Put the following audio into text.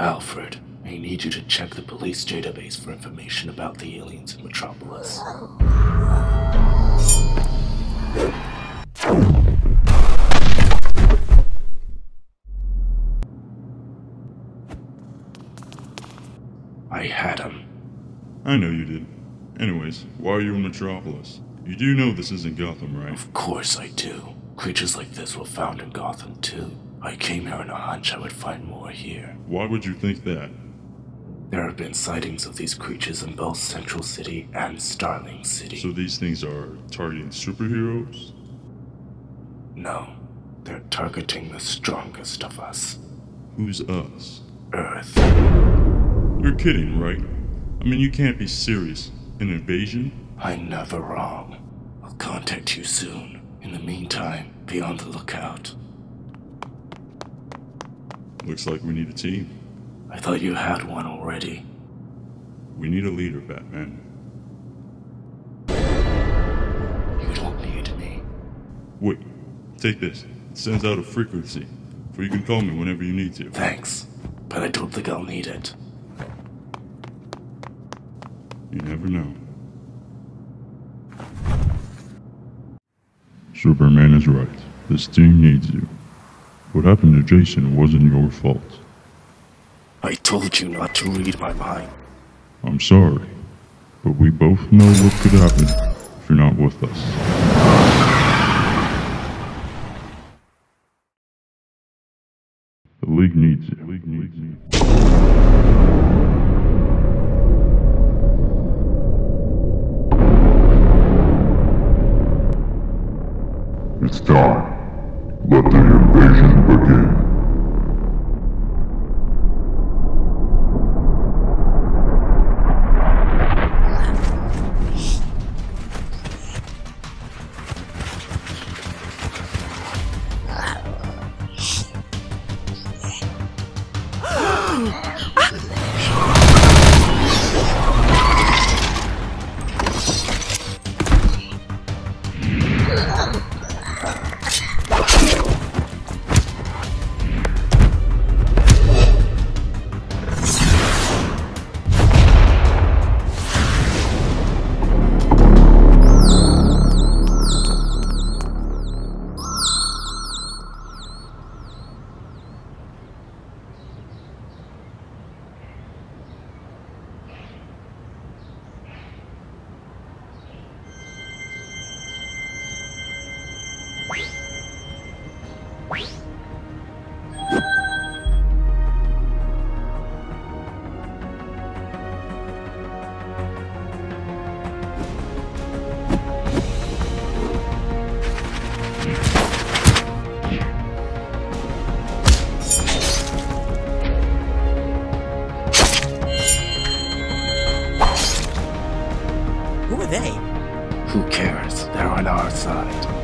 Alfred, I need you to check the police database for information about the aliens in Metropolis. I had him. I know you did. Anyways, why are you in Metropolis? You do know this isn't Gotham, right? Of course I do. Creatures like this were found in Gotham too. I came here on a hunch I would find more here. Why would you think that? There have been sightings of these creatures in both Central City and Starling City. So these things are targeting superheroes? no, they're targeting the strongest of us Who's us? Earth. You're kidding, right? I mean, you can't be serious. An invasion? I'm never wrong. I'll contact you soon. In the meantime, be on the lookout. Looks like we need a team. I thought you had one already. We need a leader, Batman. You don't need me. Wait, take this. It sends out a frequency, so you can call me whenever you need to. Thanks, but I don't think I'll need it. You never know. Superman is right. This team needs you. What happened to Jason wasn't your fault. I told you not to read my mind. I'm sorry, but we both know what could happen if you're not with us. The league needs you. The league needs. They? Who cares? They're on our side.